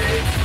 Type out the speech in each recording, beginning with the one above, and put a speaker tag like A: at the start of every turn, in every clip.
A: Peace.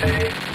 A: take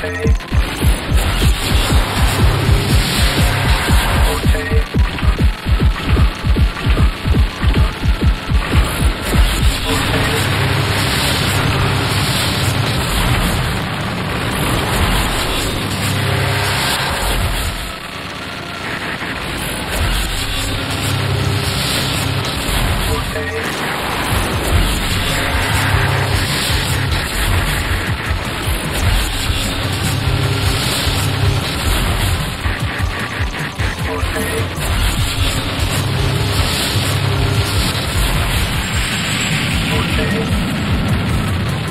B: take